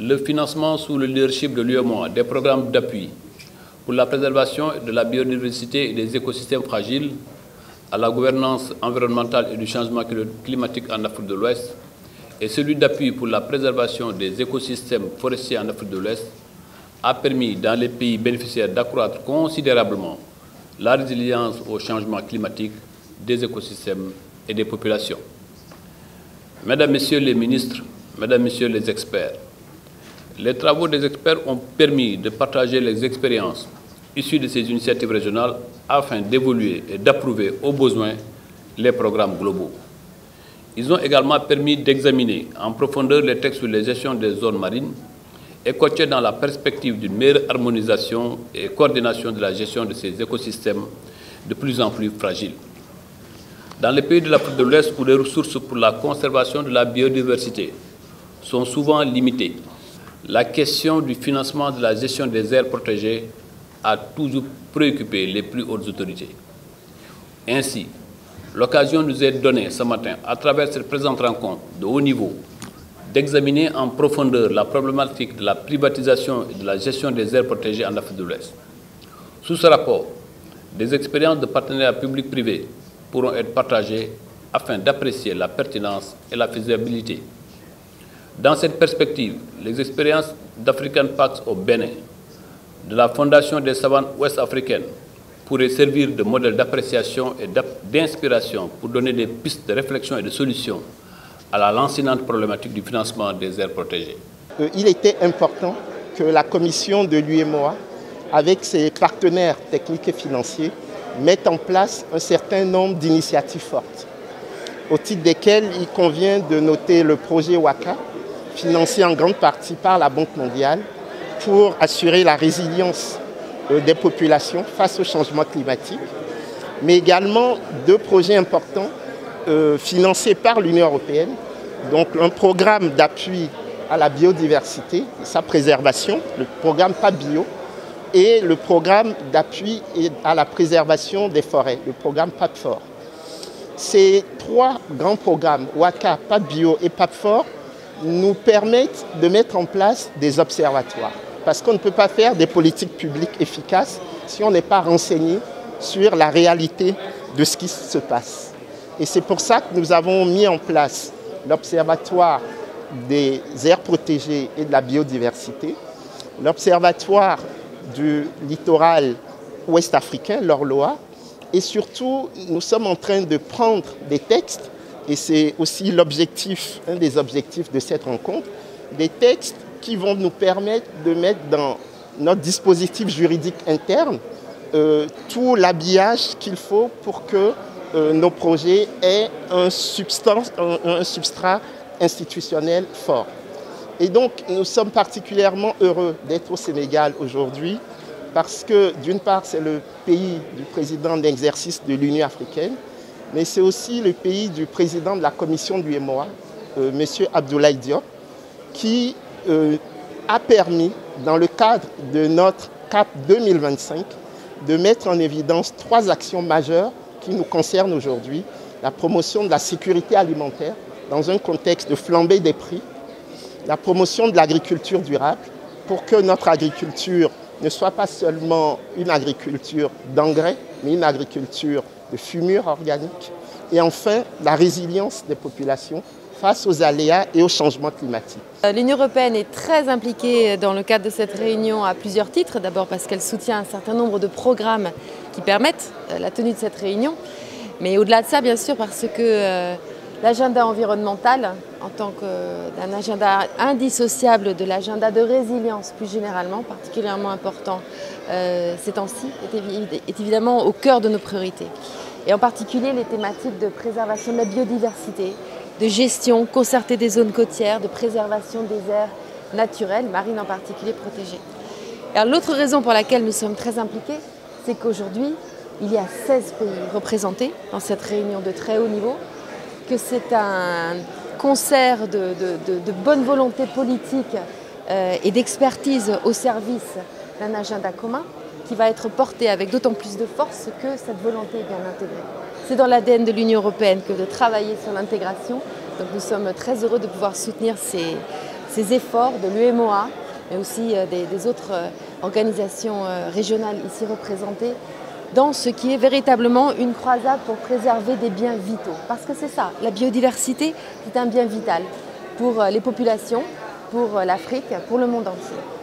le financement sous le leadership de l'UEMOA des programmes d'appui pour la préservation de la biodiversité et des écosystèmes fragiles, à la gouvernance environnementale et du changement climatique en Afrique de l'Ouest, et celui d'appui pour la préservation des écosystèmes forestiers en Afrique de l'Ouest, a permis dans les pays bénéficiaires d'accroître considérablement la résilience au changement climatique des écosystèmes et des populations. Mesdames, Messieurs les ministres, Mesdames, Messieurs les experts, les travaux des experts ont permis de partager les expériences issues de ces initiatives régionales afin d'évoluer et d'approuver au besoin les programmes globaux. Ils ont également permis d'examiner en profondeur les textes sur les gestions des zones marines et coacher dans la perspective d'une meilleure harmonisation et coordination de la gestion de ces écosystèmes de plus en plus fragiles. Dans les pays de l'Afrique de l'Ouest où les ressources pour la conservation de la biodiversité sont souvent limitées, la question du financement de la gestion des aires protégées a toujours préoccupé les plus hautes autorités. Ainsi, l'occasion nous est donnée ce matin, à travers cette présente rencontre de haut niveau, d'examiner en profondeur la problématique de la privatisation et de la gestion des aires protégées en Afrique de l'Ouest. Sous ce rapport, des expériences de partenariat public-privé pourront être partagées afin d'apprécier la pertinence et la faisabilité dans cette perspective, les expériences d'African Pax au Bénin, de la Fondation des savannes ouest-africaines, pourraient servir de modèle d'appréciation et d'inspiration pour donner des pistes de réflexion et de solutions à la lancinante problématique du financement des aires protégées. Euh, il était important que la commission de l'UMOA, avec ses partenaires techniques et financiers, mette en place un certain nombre d'initiatives fortes, au titre desquelles il convient de noter le projet WACA, financé en grande partie par la Banque mondiale pour assurer la résilience euh, des populations face au changement climatique, mais également deux projets importants euh, financés par l'Union européenne, donc un programme d'appui à la biodiversité, sa préservation, le programme PABIO, et le programme d'appui à la préservation des forêts, le programme PAPFOR. Ces trois grands programmes, WACA, PAPBio et PAPFOR, nous permettent de mettre en place des observatoires. Parce qu'on ne peut pas faire des politiques publiques efficaces si on n'est pas renseigné sur la réalité de ce qui se passe. Et c'est pour ça que nous avons mis en place l'Observatoire des aires protégées et de la biodiversité, l'Observatoire du littoral ouest africain, l'ORLOA, et surtout, nous sommes en train de prendre des textes et c'est aussi l'objectif, un des objectifs de cette rencontre, des textes qui vont nous permettre de mettre dans notre dispositif juridique interne euh, tout l'habillage qu'il faut pour que euh, nos projets aient un, substrat institutionnel fort. Et donc, nous sommes particulièrement heureux d'être au Sénégal aujourd'hui parce que, d'une part, c'est le pays du président d'exercice de l'Union africaine, mais c'est aussi le pays du président de la commission du MOA, euh, M. Abdoulaye Diop, qui euh, a permis, dans le cadre de notre CAP 2025, de mettre en évidence trois actions majeures qui nous concernent aujourd'hui. La promotion de la sécurité alimentaire dans un contexte de flambée des prix, la promotion de l'agriculture durable pour que notre agriculture ne soit pas seulement une agriculture d'engrais, mais une agriculture de fumure organique, et enfin la résilience des populations face aux aléas et aux changements climatiques. Euh, L'Union européenne est très impliquée dans le cadre de cette réunion à plusieurs titres. D'abord parce qu'elle soutient un certain nombre de programmes qui permettent euh, la tenue de cette réunion. Mais au-delà de ça, bien sûr, parce que euh, l'agenda environnemental, en tant qu'un agenda indissociable de l'agenda de résilience plus généralement, particulièrement important ces temps-ci, est évidemment au cœur de nos priorités. Et en particulier les thématiques de préservation de la biodiversité, de gestion concertée des zones côtières, de préservation des aires naturelles, marines en particulier protégées. L'autre raison pour laquelle nous sommes très impliqués, c'est qu'aujourd'hui, il y a 16 pays représentés dans cette réunion de très haut niveau, que c'est un concert de, bonne volonté politique euh, et d'expertise au service d'un agenda commun qui va être porté avec d'autant plus de force que cette volonté est bien intégrée. C'est dans l'ADN de l'Union européenne que de travailler sur l'intégration. Donc nous sommes très heureux de pouvoir soutenir ces ces efforts de l'UMOA, mais aussi des, autres organisations régionales ici représentées, dans ce qui est véritablement une croisade pour préserver des biens vitaux. Parce que c'est ça, la biodiversité, c'est un bien vital pour les populations, pour l'Afrique, pour le monde entier.